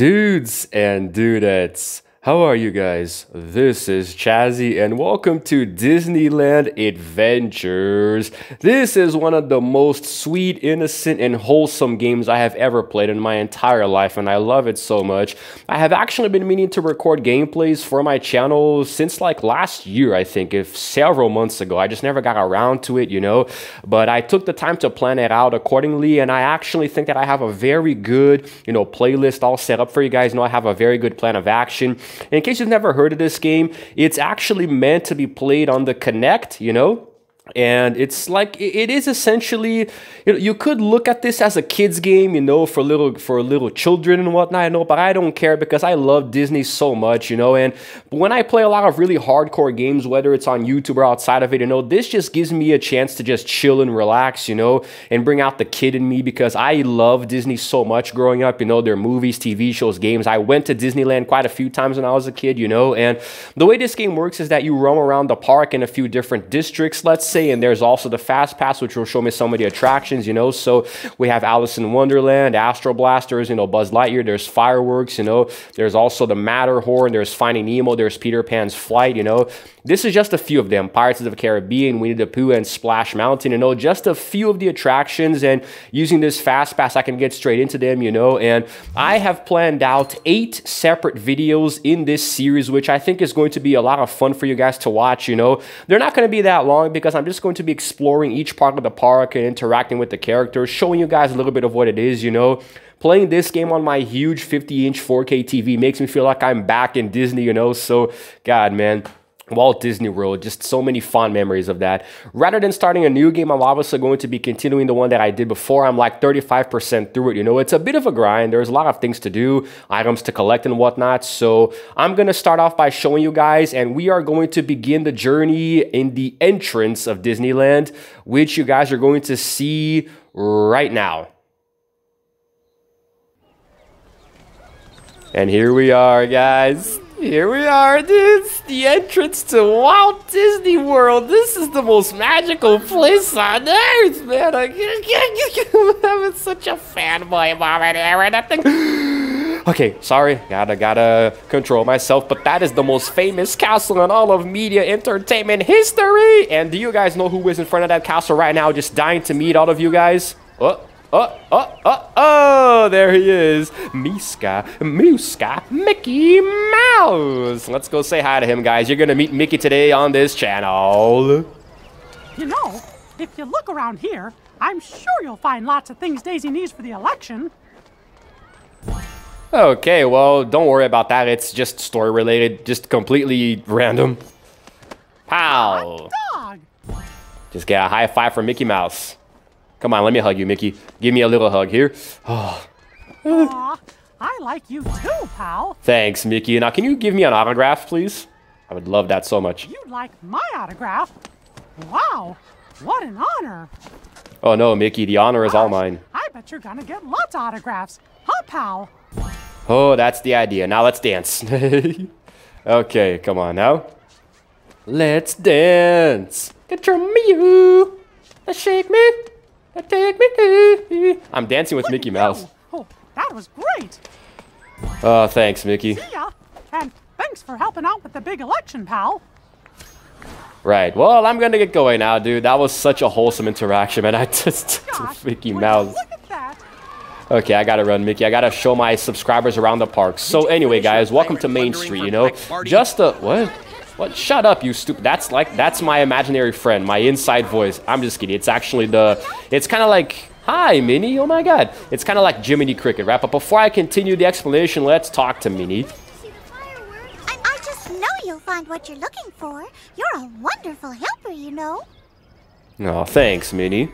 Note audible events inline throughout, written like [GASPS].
Dudes and dudettes, how are you guys? This is Chazzy and welcome to Disneyland Adventures. This is one of the most sweet, innocent, and wholesome games I have ever played in my entire life and I love it so much. I have actually been meaning to record gameplays for my channel since like last year, I think, if several months ago. I just never got around to it, you know, but I took the time to plan it out accordingly and I actually think that I have a very good, you know, playlist all set up for you guys. You know, I have a very good plan of action. In case you've never heard of this game, it's actually meant to be played on the Kinect, you know? And it's like it is essentially you, know, you could look at this as a kids game you know for little for little children and whatnot i know but i don't care because i love disney so much you know and when i play a lot of really hardcore games whether it's on youtube or outside of it you know this just gives me a chance to just chill and relax you know and bring out the kid in me because i love disney so much growing up you know their movies tv shows games. I went to disneyland quite a few times when i was a kid you know and the way this game works is that you roam around the park in a few different districts let's say say. And there's also the Fast Pass, which will show me some of the attractions, you know. So we have Alice in Wonderland, Astro Blasters, you know, Buzz Lightyear, there's fireworks, you know. There's also the Matterhorn, there's Finding Nemo, there's Peter Pan's Flight, you know. This is just a few of them. Pirates of the Caribbean, Winnie the Pooh, and Splash Mountain, you know, just a few of the attractions. And using this Fast Pass, I can get straight into them, you know. And I have planned out eight separate videos in this series, which I think is going to be a lot of fun for you guys to watch, you know. They're not going to be that long because I'm just going to be exploring each part of the park and interacting with the characters, showing you guys a little bit of what it is, you know. Playing this game on my huge 50 inch 4K TV makes me feel like I'm back in Disney, you know. So, God, man. Walt Disney World, just so many fond memories of that. Rather than starting a new game, I'm obviously going to be continuing the one that I did before. I'm like 35% through it. You know, it's a bit of a grind. There's a lot of things to do, items to collect and whatnot. So I'm going to start off by showing you guys, and we are going to begin the journey in the entrance of Disneyland, which you guys are going to see right now. And here we are, guys. Here we are, dudes. The entrance to Walt Disney World. This is the most magical place on earth, man. I, am [LAUGHS] having such a fanboy moment here and that thing. Okay, sorry, gotta gotta control myself, but that is the most famous castle in all of media entertainment history. And do you guys know who is in front of that castle right now, just dying to meet all of you guys? Oh, oh, oh, oh, oh, there he is. Miska, Muska, Mickey Mouse. Let's go say hi to him, guys. You're gonna meet Mickey today on this channel. You know, if you look around here, I'm sure you'll find lots of things Daisy needs for the election. Okay, well, don't worry about that. It's just story related, just completely random. Pow! Dog. Just get a high five from Mickey Mouse. Come on, let me hug you, Mickey. Give me a little hug here. Oh. I like you too, pal. Thanks, Mickey. Now, can you give me an autograph, please? I would love that so much. You'd like my autograph? Wow, what an honor. Oh no, Mickey, the honor is all mine. I bet you're gonna get lots of autographs. Huh, pal? Oh, that's the idea. Now let's dance. [LAUGHS] okay, come on now. Let's dance. Get your Mew. Let's shake me. Take me. I'm dancing with Mickey Mouse. Oh, that was great. Oh, thanks, Mickey. See ya. And thanks for helping out with the big election, pal. Right. Well, I'm gonna get going now, dude. That was such a wholesome interaction, man. [LAUGHS] I just Gosh, Mickey Mouse. Look at that. Okay, I gotta run, Mickey. I gotta show my subscribers around the park. So anyway, guys, welcome to Main Street. You know, just a what? What? Shut up, you stupid. That's like, that's my imaginary friend, my inside voice. I'm just kidding. It's actually the, it's kind of like, hi, Minnie. Oh my God. It's kind of like Jiminy Cricket, right? But before I continue the explanation, let's talk to Minnie. I, I just know you'll find what you're looking for. You're a wonderful helper, you know. Oh, thanks, Minnie.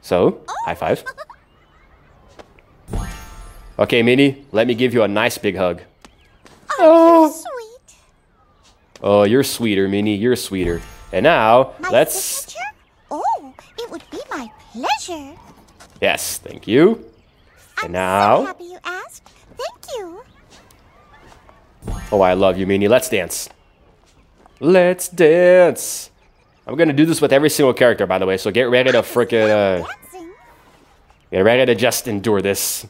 So, oh. high five. Okay, Minnie, let me give you a nice big hug. Oh, oh. sweet. Oh, you're sweeter, Minnie. You're sweeter. And now, My let's... signature? Oh, it would be my pleasure. Yes, thank you. I'm And now... so happy you asked. Thank you. Oh, I love you, Minnie. Let's dance. Let's dance. I'm gonna do this with every single character, by the way, so get ready to frickin' uh, get ready to just endure this.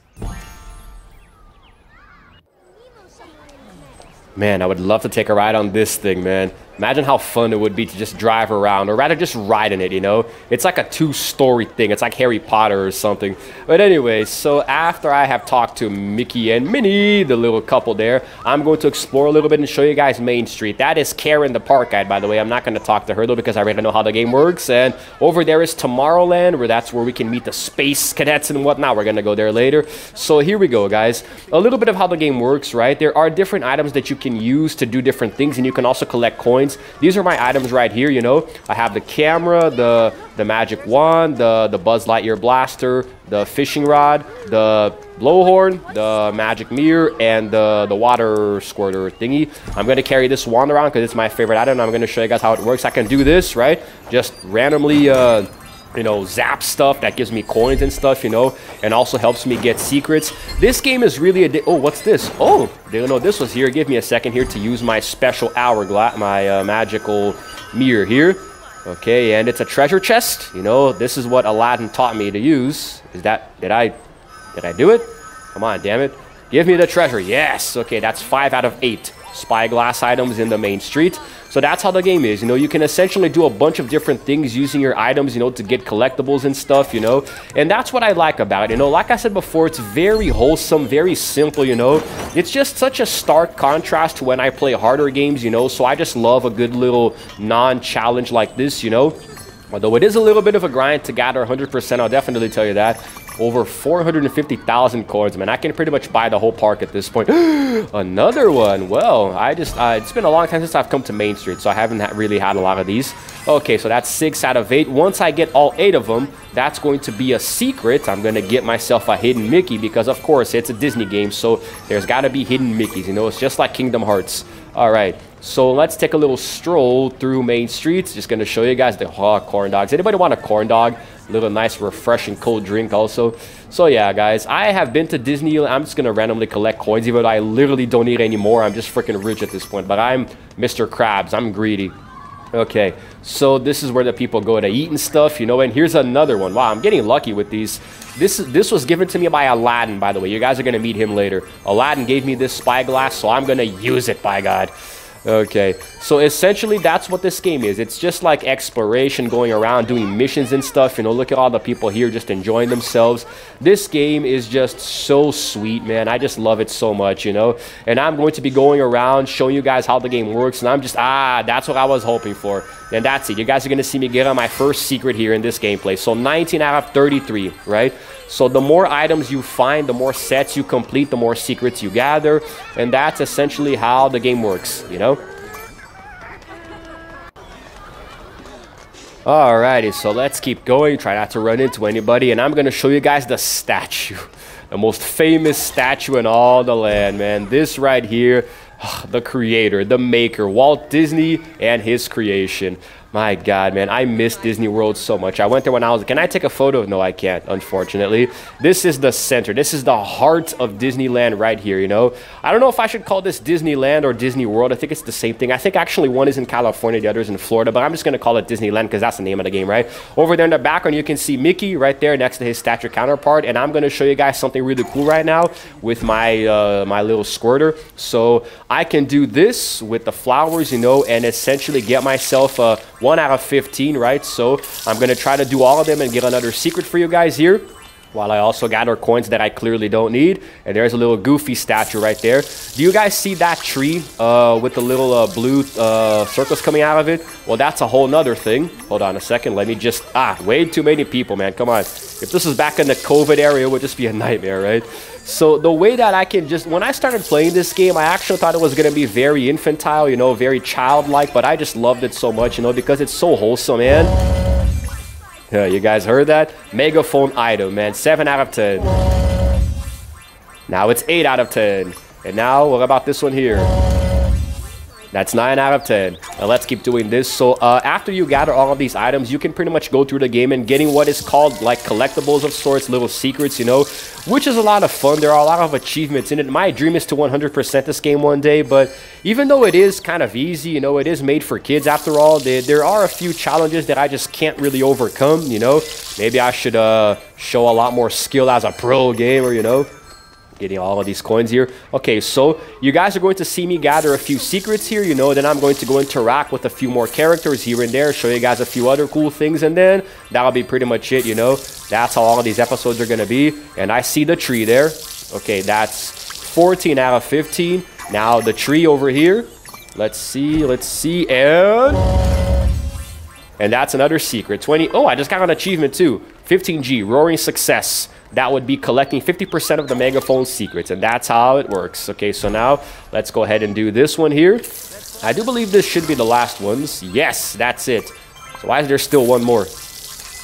Man, I would love to take a ride on this thing, man. Imagine how fun it would be to just drive around, or rather just ride in it, you know? It's like a two-story thing. It's like Harry Potter or something. But anyway, so after I have talked to Mickey and Minnie, the little couple there, I'm going to explore a little bit and show you guys Main Street. That is Karen, the park guide, by the way. I'm not going to talk to her, though, because I already know how the game works. And over there is Tomorrowland, where that's where we can meet the space cadets and whatnot. We're going to go there later. So here we go, guys. A little bit of how the game works, right? There are different items that you can use to do different things, and you can also collect coins these are my items right here, you know. I have the camera, the the magic wand, the, the Buzz Lightyear blaster, the fishing rod, the blowhorn, the magic mirror, and the, the water squirter thingy. I'm going to carry this wand around because it's my favorite item. I'm going to show you guys how it works. I can do this, right? Just randomly... Uh, you know, zap stuff that gives me coins and stuff, you know, and also helps me get secrets. This game is really a... Oh, what's this? Oh, didn't know this was here. Give me a second here to use my special hourglass, my uh, magical mirror here. Okay, and it's a treasure chest. You know, this is what Aladdin taught me to use. Is that... Did I... Did I do it? Come on, damn it. Give me the treasure. Yes. Okay, that's five out of eight spyglass items in the main street. So that's how the game is. You know, you can essentially do a bunch of different things using your items, you know, to get collectibles and stuff, you know. And that's what I like about it. You know, like I said before, it's very wholesome, very simple, you know. It's just such a stark contrast to when I play harder games, you know. So I just love a good little non-challenge like this, you know. Although it is a little bit of a grind to gather 100%, I'll definitely tell you that over 450,000 coins, man. I can pretty much buy the whole park at this point. [GASPS] Another one. Well, I just, uh, it's been a long time since I've come to Main Street, so I haven't really had a lot of these. Okay, so that's six out of eight. Once I get all eight of them, that's going to be a secret. I'm going to get myself a hidden Mickey because, of course, it's a Disney game, so there's got to be hidden Mickeys. You know, it's just like Kingdom Hearts. All right, so let's take a little stroll through Main Streets. Just going to show you guys the oh, corn dogs. Anybody want a corn dog? Little nice, refreshing cold drink also. So yeah, guys, I have been to Disney. I'm just to randomly collect coins, even though I literally don't need any more. I'm just freaking rich at this point. But I'm Mr. Krabs. I'm greedy. Okay, so this is where the people go to eat and stuff, you know, and here's another one. Wow, I'm getting lucky with these. This this was given to me by Aladdin, by the way. You guys are going to meet him later. Aladdin gave me this spyglass, so I'm going to use it, by God. Okay, so essentially that's what this game is. It's just like exploration, going around, doing missions and stuff. You know, look at all the people here just enjoying themselves. This game is just so sweet, man. I just love it so much, you know. And I'm going to be going around showing you guys how the game works. And I'm just, ah, that's what I was hoping for. And that's it. You guys are going to see me get on my first secret here in this gameplay. So 19 out of 33, right? So the more items you find, the more sets you complete, the more secrets you gather, and that's essentially how the game works, you know? Alrighty, so let's keep going, try not to run into anybody, and I'm gonna show you guys the statue. [LAUGHS] The most famous statue in all the land, man. This right here, [SIGHS] the creator, the maker, Walt Disney and his creation. My God, man, I miss Disney World so much. I went there when I was. Can I take a photo? No, I can't, unfortunately. This is the center. This is the heart of Disneyland right here, you know? I don't know if I should call this Disneyland or Disney World. I think it's the same thing. I think actually one is in California, the other is in Florida, but I'm just going to call it Disneyland because that's the name of the game, right? Over there in the background, you can see Mickey right there next to his statue counterpart, and I'm going to show you guys something really cool right now with my, uh, my little squirter. So I can do this with the flowers, you know, and essentially get myself a 1 out of 15, right? So I'm going to try to do all of them and get another secret for you guys here. While I also gather coins that I clearly don't need. And there's a little goofy statue right there. Do you guys see that tree uh, with the little uh, blue uh, circles coming out of it? Well, that's a whole nother thing. Hold on a second. Let me just... Ah, way too many people, man. Come on. If this was back in the COVID area, it would just be a nightmare, right? So the way that I can just... When I started playing this game, I actually thought it was going to be very infantile, you know, very childlike. But I just loved it so much, you know, because it's so wholesome, man. Yeah, you guys heard that? Megaphone item, man. 7 out of 10. Now it's 8 out of 10. And now, what about this one here? That's 9 out of 10. Now let's keep doing this. So uh, after you gather all of these items, you can pretty much go through the game and getting what is called like collectibles of sorts, little secrets, you know, which is a lot of fun. There are a lot of achievements in it. My dream is to 100% this game one day, but even though it is kind of easy, you know, it is made for kids after all, there, there are a few challenges that I just can't really overcome, you know. Maybe I should uh, show a lot more skill as a pro gamer, you know. Getting all of these coins here. Okay, so you guys are going to see me gather a few secrets here, you know, then I'm going to go interact with a few more characters here and there, show you guys a few other cool things, and then that'll be pretty much it, you know. That's how all of these episodes are going to be. And I see the tree there. Okay, that's 14 out of 15. Now the tree over here. Let's see, let's see, and... And that's another secret. 20. Oh, I just got an achievement too. 15G, Roaring Success. That would be collecting 50% of the megaphone secrets. And that's how it works. Okay, so now let's go ahead and do this one here. I do believe this should be the last ones. Yes, that's it. So why is there still one more?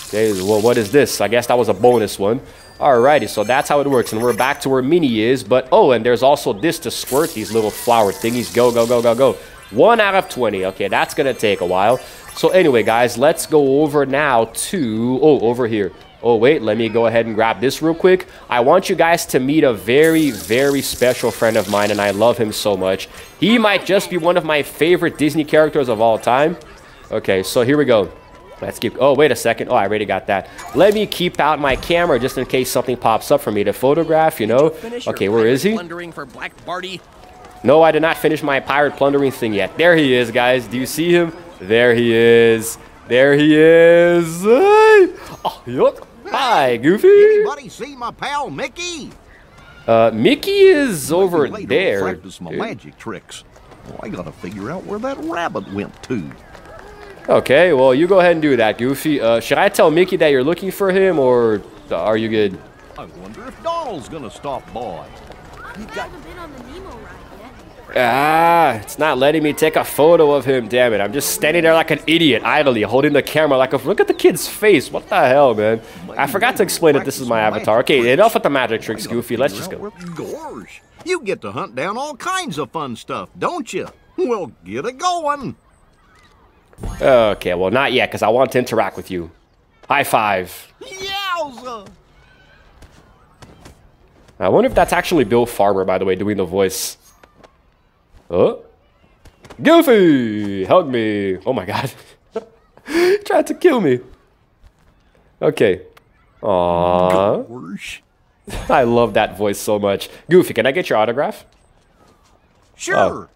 Okay, well, what is this? I guess that was a bonus one. Alrighty, so that's how it works. And we're back to where Minnie is. But, oh, and there's also this to squirt these little flower thingies. Go, go, go, go, go. One out of 20. Okay, that's going to take a while. So anyway, guys, let's go over now to... Oh, over here. Oh, wait, let me go ahead and grab this real quick. I want you guys to meet a very, very special friend of mine, and I love him so much. He might just be one of my favorite Disney characters of all time. Okay, so here we go. Let's keep... Oh, wait a second. Oh, I already got that. Let me keep out my camera just in case something pops up for me to photograph, you know? Okay, where is he? Plundering for Black Barty. No, I did not finish my pirate plundering thing yet. There he is, guys. Do you see him? There he is. There he is. Hey. Oh, yuck. Hi, Goofy. Anybody see my pal Mickey? Uh, Mickey is over there. Practice my dude. magic tricks. Well, I gotta figure out where that rabbit went to. Okay, well, you go ahead and do that, Goofy. Uh, should I tell Mickey that you're looking for him, or are you good? I wonder if Donald's gonna stop by. I haven't been on the Nemo ride yet. Ah, it's not letting me take a photo of him, damn it. I'm just standing there like an idiot, idly, holding the camera like a... Look at the kid's face. What the hell, man? I forgot to explain that this is my avatar. Okay, enough with the magic tricks, Goofy. Let's just go. Gorge, you get to hunt down all kinds of fun stuff, don't you? Well, get it going. Okay, well, not yet, because I want to interact with you. High five. Yowza! I wonder if that's actually Bill Farmer, by the way, doing the voice. Oh? Goofy! Hug me! Oh my god. [LAUGHS] Tried to kill me. Okay. Aww. I love that voice so much. Goofy, can I get your autograph? Sure. Oh.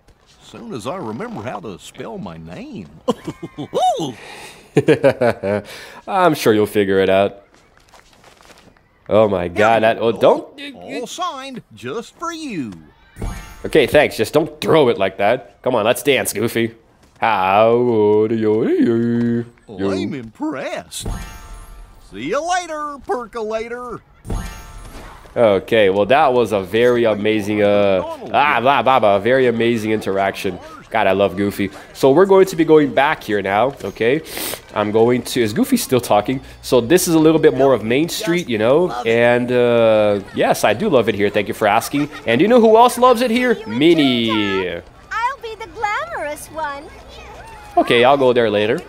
Soon as I remember how to spell my name. [LAUGHS] [LAUGHS] I'm sure you'll figure it out. Oh my god, that oh don't All signed just for you. Okay, thanks. Just don't throw it like that. Come on, let's dance, Goofy. How do you Well, I'm impressed. See you later, percolator. Okay, well that was a very amazing uh ah blah blah blah very amazing interaction. God, I love Goofy. So we're going to be going back here now, okay? I'm going to is Goofy still talking? So this is a little bit more of Main Street, you know? And uh yes, I do love it here. Thank you for asking. And you know who else loves it here? Minnie. I'll be the glamorous one. Okay, I'll go there later.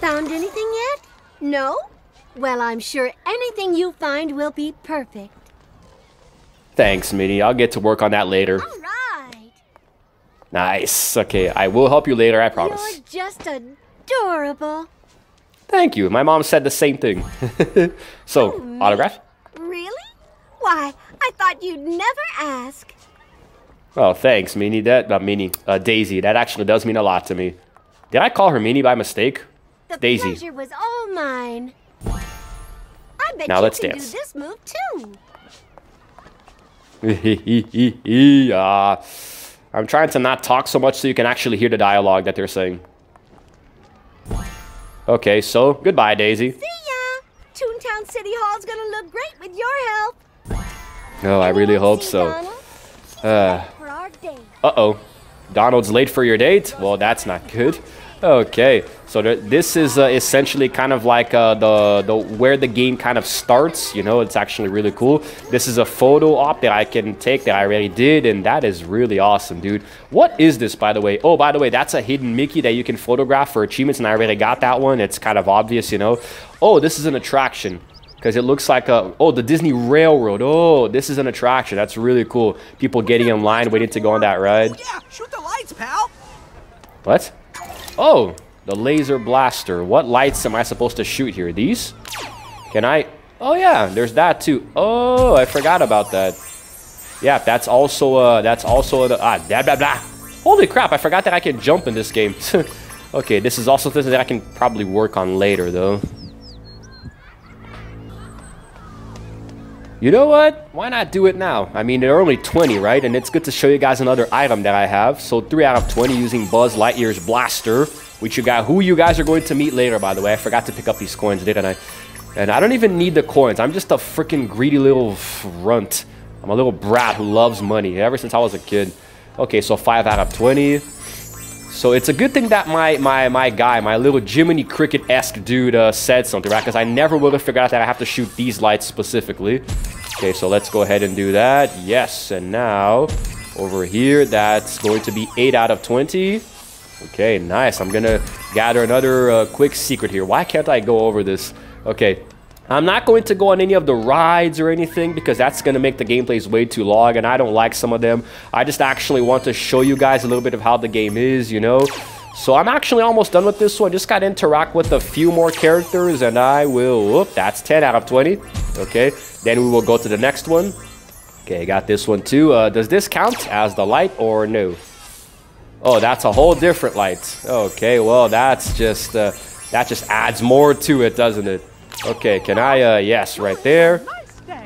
Found anything yet? No? Well, I'm sure anything you find will be perfect. Thanks, Minnie. I'll get to work on that later. All right. Nice. Okay, I will help you later, I promise. You're just adorable. Thank you. My mom said the same thing. [LAUGHS] so, autograph? Really? Why, I thought you'd never ask. Oh, thanks, Minnie. That, not Minnie, uh, Daisy. That actually does mean a lot to me. Did I call her Minnie by mistake? The Daisy. pleasure was all mine. I bet Now you let's can dance. do this move too. yeah. [LAUGHS] I'm trying to not talk so much so you can actually hear the dialogue that they're saying. Okay, so goodbye, Daisy. See ya. Toontown City Hall's gonna look great with your help. No, I really hope so. Uh, For our date. Uh-oh. Donald's late for your date? Well, that's not good. Okay, so there, this is uh, essentially kind of like uh, the, the where the game kind of starts. You know, it's actually really cool. This is a photo op that I can take that I already did, and that is really awesome, dude. What is this, by the way? Oh, by the way, that's a hidden Mickey that you can photograph for achievements, and I already got that one. It's kind of obvious, you know. Oh, this is an attraction because it looks like a oh the Disney Railroad. Oh, this is an attraction. That's really cool. People getting in line waiting to go on that ride. Oh, yeah, shoot the lights, pal. What? Oh, the laser blaster. What lights am I supposed to shoot here? These? Can I? Oh yeah, there's that too. Oh, I forgot about that. Yeah, that's also, uh, that's also, the, ah, blah, blah, blah. Holy crap, I forgot that I can jump in this game. [LAUGHS] okay, this is also something that I can probably work on later, though. You know what? Why not do it now? I mean, there are only 20, right? And it's good to show you guys another item that I have. So 3 out of 20 using Buzz Lightyear's Blaster, which you got, who you guys are going to meet later, by the way. I forgot to pick up these coins, didn't I? And I don't even need the coins. I'm just a freaking greedy little runt. I'm a little brat who loves money ever since I was a kid. Okay, so 5 out of 20. So it's a good thing that my my my guy, my little Jiminy Cricket-esque dude uh, said something, right? Because I never would have figured out that I have to shoot these lights specifically. Okay, so let's go ahead and do that. Yes, and now over here, that's going to be 8 out of 20. Okay, nice. I'm going to gather another uh, quick secret here. Why can't I go over this? Okay, I'm not going to go on any of the rides or anything because that's going to make the gameplays way too long and I don't like some of them. I just actually want to show you guys a little bit of how the game is, you know. So I'm actually almost done with this one. Just got to interact with a few more characters and I will... Whoop, that's 10 out of 20. Okay, then we will go to the next one. Okay, got this one too. Uh, does this count as the light or no? Oh, that's a whole different light. Okay, well, that's just... Uh, that just adds more to it, doesn't it? Okay, can I, uh, yes, right there.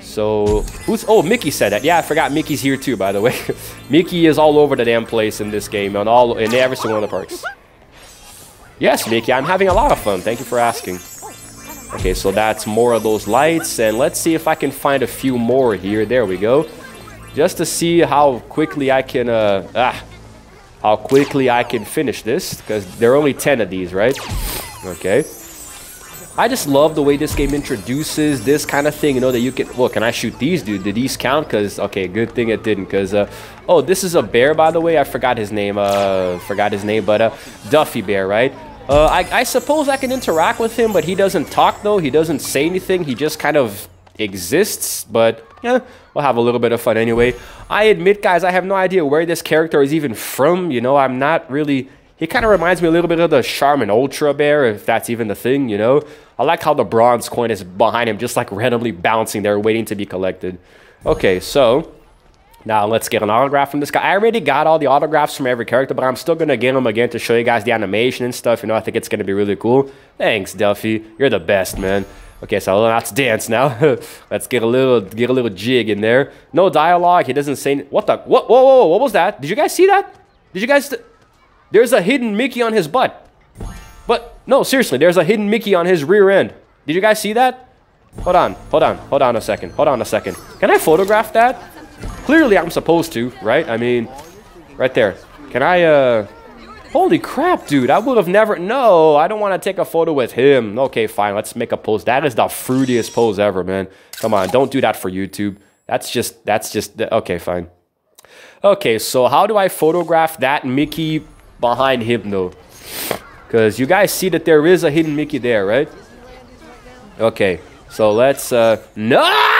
So, who's, oh, Mickey said that. Yeah, I forgot Mickey's here too, by the way. [LAUGHS] Mickey is all over the damn place in this game, on all, in every single one of the parks. Yes, Mickey, I'm having a lot of fun. Thank you for asking. Okay, so that's more of those lights, and let's see if I can find a few more here. There we go. Just to see how quickly I can, uh, ah, how quickly I can finish this, because there are only 10 of these, right? Okay. I just love the way this game introduces this kind of thing, you know, that you can, well, can I shoot these, dude? Did these count? Because, okay, good thing it didn't, because, uh, oh, this is a bear, by the way. I forgot his name, uh, forgot his name, but, uh, Duffy Bear, right? Uh, I, I suppose I can interact with him, but he doesn't talk, though. He doesn't say anything. He just kind of exists, but, yeah, we'll have a little bit of fun anyway. I admit, guys, I have no idea where this character is even from, you know, I'm not really he kind of reminds me a little bit of the Charmin Ultra Bear, if that's even the thing, you know? I like how the bronze coin is behind him, just like randomly bouncing there, waiting to be collected. Okay, so now let's get an autograph from this guy. I already got all the autographs from every character, but I'm still going to get them again to show you guys the animation and stuff. You know, I think it's going to be really cool. Thanks, Duffy. You're the best, man. Okay, so let's dance now. [LAUGHS] let's get a little get a little jig in there. No dialogue. He doesn't say what the what whoa, whoa, whoa what was that? Did you guys see that? Did you guys there's a hidden Mickey on his butt. But, no, seriously, there's a hidden Mickey on his rear end. Did you guys see that? Hold on, hold on, hold on a second, hold on a second. Can I photograph that? Clearly I'm supposed to, right? I mean, right there. Can I, uh... Holy crap, dude, I would have never... No, I don't want to take a photo with him. Okay, fine, let's make a pose. That is the fruitiest pose ever, man. Come on, don't do that for YouTube. That's just, that's just... Okay, fine. Okay, so how do I photograph that Mickey behind him though. Because you guys see that there is a hidden Mickey there, right? Okay, so let's, uh, no!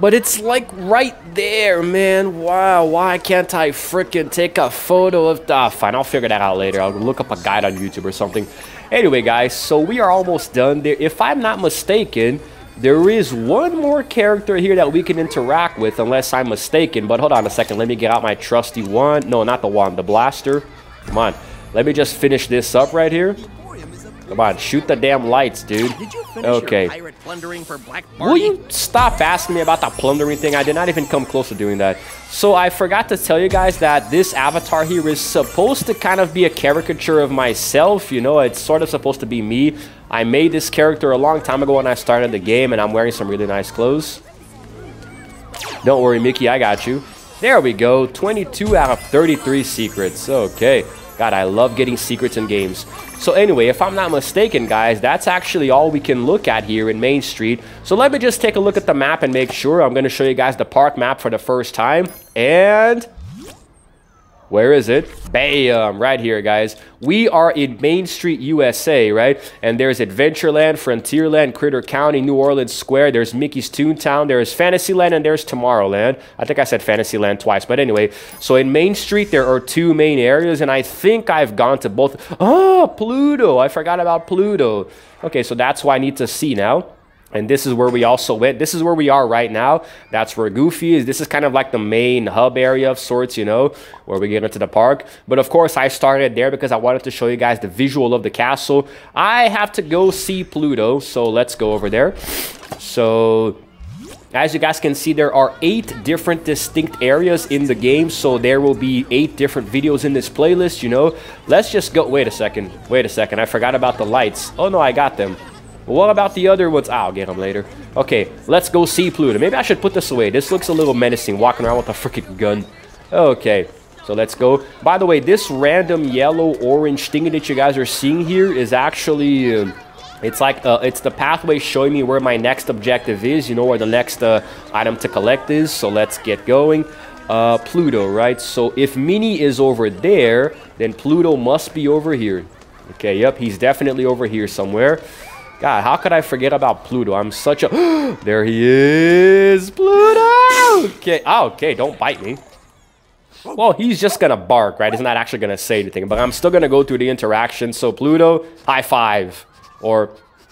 But it's like right there, man. Wow, why can't I freaking take a photo of the... Ah, fine, I'll figure that out later. I'll look up a guide on YouTube or something. Anyway, guys, so we are almost done there. If I'm not mistaken, there is one more character here that we can interact with, unless I'm mistaken. But hold on a second. Let me get out my trusty wand. No, not the wand. The blaster. Come on. Let me just finish this up right here. Come on, shoot the damn lights, dude. Did you finish okay. your pirate plundering for Black Will you stop asking me about the plundering thing? I did not even come close to doing that. So I forgot to tell you guys that this avatar here is supposed to kind of be a caricature of myself. You know, it's sort of supposed to be me. I made this character a long time ago when I started the game, and I'm wearing some really nice clothes. Don't worry, Mickey, I got you. There we go, 22 out of 33 secrets. Okay. God, I love getting secrets in games. So anyway, if I'm not mistaken, guys, that's actually all we can look at here in Main Street. So let me just take a look at the map and make sure. I'm going to show you guys the park map for the first time. And where is it? Bam! Right here, guys. We are in Main Street, USA, right? And there's Adventureland, Frontierland, Critter County, New Orleans Square. There's Mickey's Toontown. There's Fantasyland, and there's Tomorrowland. I think I said Fantasyland twice, but anyway. So in Main Street, there are two main areas, and I think I've gone to both. Oh, Pluto! I forgot about Pluto. Okay, so that's why I need to see now. And this is where we also went. This is where we are right now. That's where Goofy is. This is kind of like the main hub area of sorts, you know, where we get into the park. But of course, I started there because I wanted to show you guys the visual of the castle. I have to go see Pluto, so let's go over there. So as you guys can see, there are eight different distinct areas in the game, so there will be eight different videos in this playlist, you know. Let's just go... Wait a second. Wait a second. I forgot about the lights. Oh, no, I got them. What about the other ones? I'll get them later. Okay, let's go see Pluto. Maybe I should put this away. This looks a little menacing, walking around with a freaking gun. Okay, so let's go. By the way, this random yellow-orange thing that you guys are seeing here is actually... Uh, it's like, uh, it's the pathway showing me where my next objective is, you know, where the next uh, item to collect is. So let's get going. Uh, Pluto, right? So if Minnie is over there, then Pluto must be over here. Okay, yep, he's definitely over here somewhere. God, how could I forget about Pluto? I'm such a... [GASPS] there he is! Pluto! Okay, oh, okay, don't bite me. Well, he's just gonna bark, right? He's not actually gonna say anything, but I'm still gonna go through the interaction. So, Pluto, high five. Or,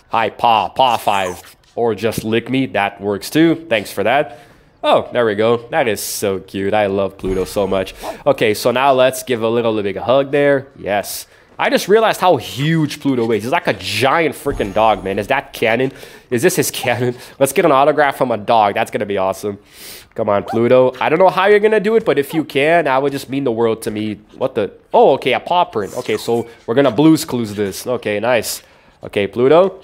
high paw, paw five. Or just lick me, that works too. Thanks for that. Oh, there we go. That is so cute. I love Pluto so much. Okay, so now let's give a little of a hug there. Yes. I just realized how huge Pluto is. He's like a giant freaking dog, man. Is that canon? Is this his [LAUGHS] canon? Let's get an autograph from a dog. That's going to be awesome. Come on, Pluto. I don't know how you're going to do it, but if you can, that would just mean the world to me. What the? Oh, okay, a paw print. Okay, so we're going to Blue's Clues this. Okay, nice. Okay, Pluto.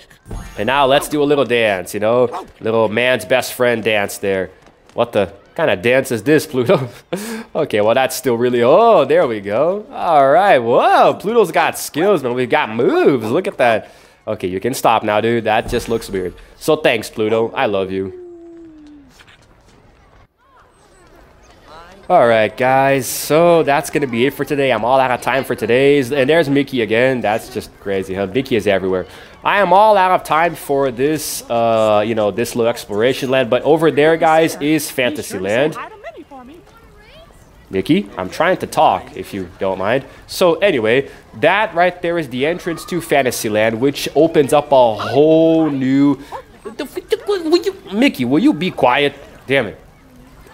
And now let's do a little dance, you know? Little man's best friend dance there. What the? Kind of dance is this, Pluto? [LAUGHS] okay, well, that's still really... Oh, there we go. All right. Whoa, Pluto's got skills, man. We've got moves. Look at that. Okay, you can stop now, dude. That just looks weird. So thanks, Pluto. I love you. Alright guys, so that's going to be it for today. I'm all out of time for today's. And there's Mickey again. That's just crazy, huh? Mickey is everywhere. I am all out of time for this, uh, you know, this little exploration land. But over there, guys, is Fantasyland. Mickey, I'm trying to talk, if you don't mind. So anyway, that right there is the entrance to Fantasyland, which opens up a whole new... Will you... Mickey, will you be quiet? Damn it.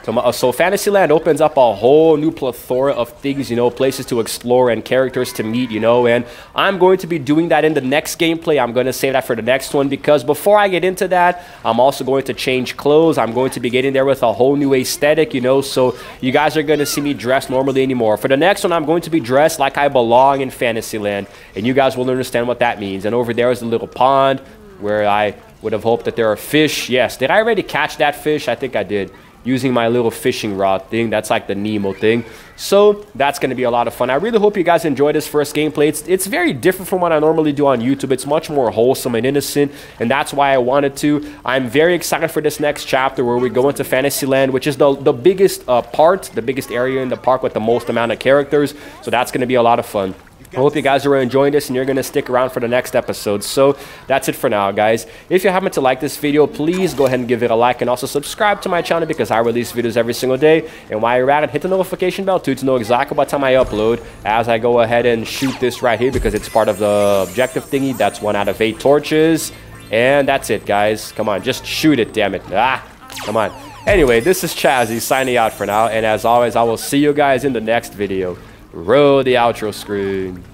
So, uh, so Fantasyland opens up a whole new plethora of things, you know, places to explore and characters to meet, you know, and I'm going to be doing that in the next gameplay. I'm going to save that for the next one because before I get into that, I'm also going to change clothes. I'm going to be getting there with a whole new aesthetic, you know, so you guys are going to see me dressed normally anymore. For the next one, I'm going to be dressed like I belong in Fantasyland, and you guys will understand what that means. And over there is the little pond where I would have hoped that there are fish. Yes, did I already catch that fish? I think I did using my little fishing rod thing. That's like the Nemo thing. So that's going to be a lot of fun. I really hope you guys enjoy this first gameplay. It's, it's very different from what I normally do on YouTube. It's much more wholesome and innocent, and that's why I wanted to. I'm very excited for this next chapter where we go into Fantasyland, which is the, the biggest uh, part, the biggest area in the park with the most amount of characters. So that's going to be a lot of fun. I hope you guys are enjoying this and you're going to stick around for the next episode. So that's it for now, guys. If you happen to like this video, please go ahead and give it a like and also subscribe to my channel because I release videos every single day. And while you're at it, hit the notification bell too to know exactly what time I upload as I go ahead and shoot this right here because it's part of the objective thingy. That's one out of eight torches. And that's it, guys. Come on, just shoot it, damn it. Ah, come on. Anyway, this is Chazzy signing out for now. And as always, I will see you guys in the next video. Roll the outro screen.